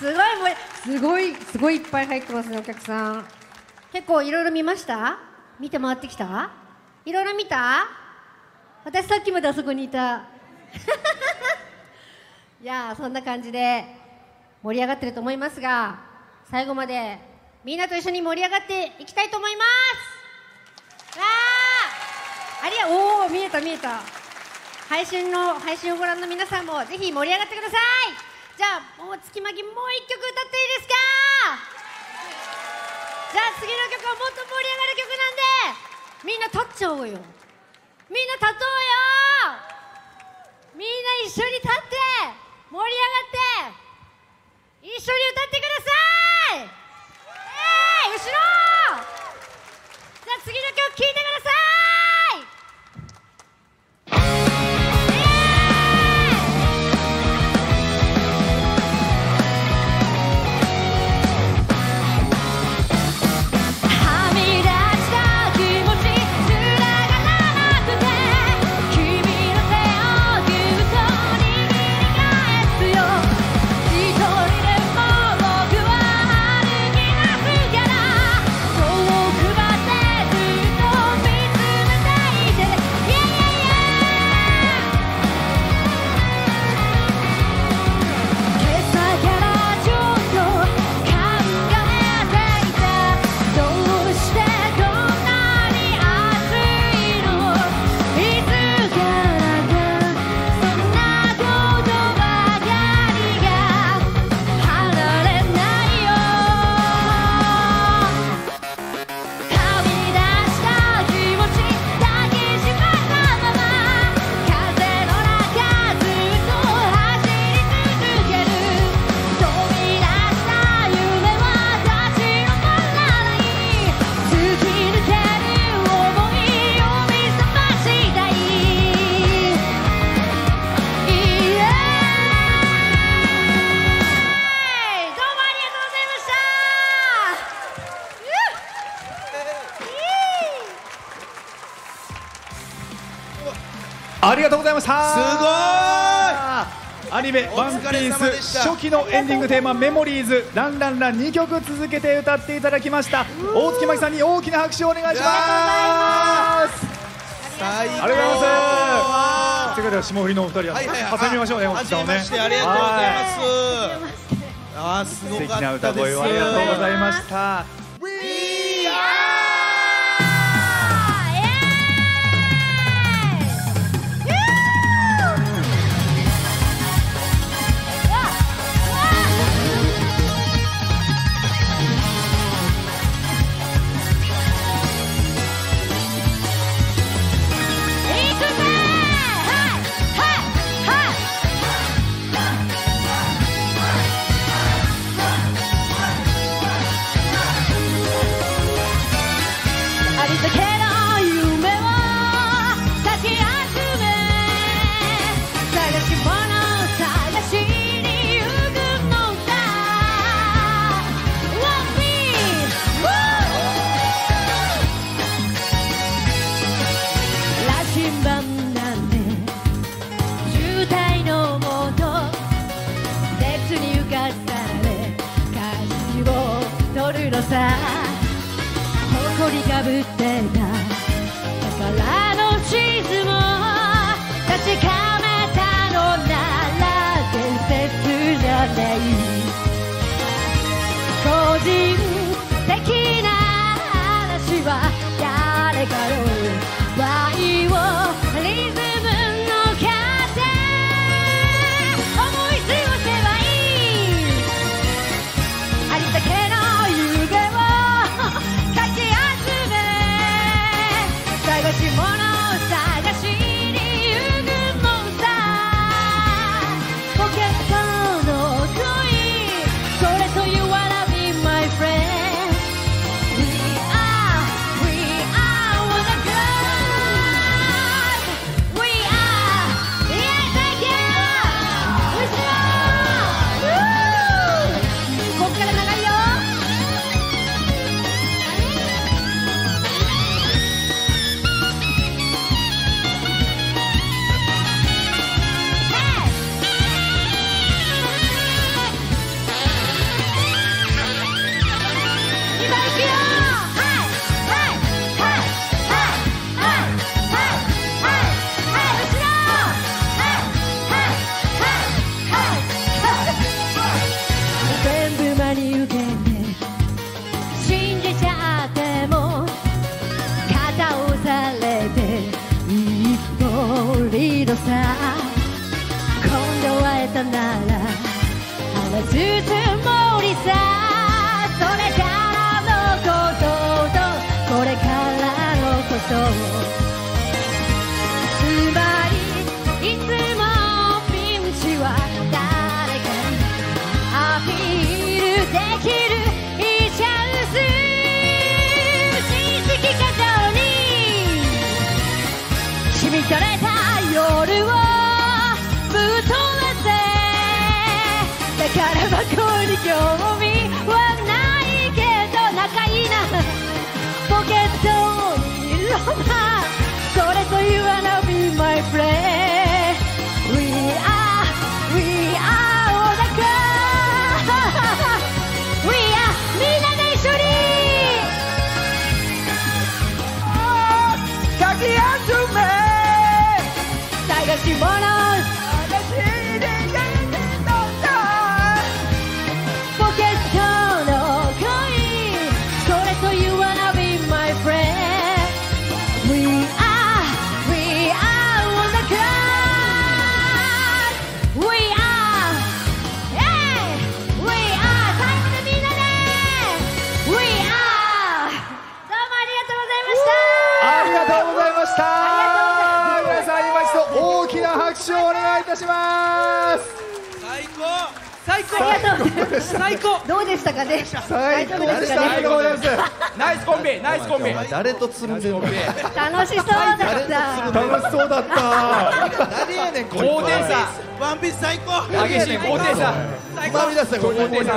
すごいもうすごいすごいいっぱい入ってますねお客さん。結構いろいろ見ました？見て回ってきた？いろいろ見た？私さっきまであそこにいた。いやーそんな感じで盛り上がってると思いますが最後までみんなと一緒に盛り上がっていきたいと思います。わー！ありがおお見えた見えた。配信の配信をご覧の皆さんもぜひ盛り上がってください。じゃあもう月まぎもう一曲歌っていいですか？じゃあ次の曲はもっと盛り上がる曲なんでみんな立っちゃおうよ。みんな立とうよ。ありがとうございました。すごアニメ「おワンピース初期のエンディングテーマ「メモリーズ。ランランラン」2曲続けて歌っていただきました。大月真希さんに大きな拍手をお願いします。ありがとうございます。ということで霜降りのお二人ははいはいはい。挟みましょうね大はじめ月さんをねありがとうございます。あーすご素かったです敵な歌声をありがとうございましたぶってない。なら話してもりさに興味はないけど仲いいなポケットにロマンそれと You wanna be my friend We are, we are 小高 We are みんなで一緒にかき集め探し物最高。ありがとうございます最高。どうでしたかね？最高でしたありが大丈夫ですかね？とうございますナイスコンビ。ナイスコンビ。誰とつるんでんの？楽しそうだった。楽しそうだった。何やねん高低差。ワンピース最高。激しい高低差。今皆さんが高低差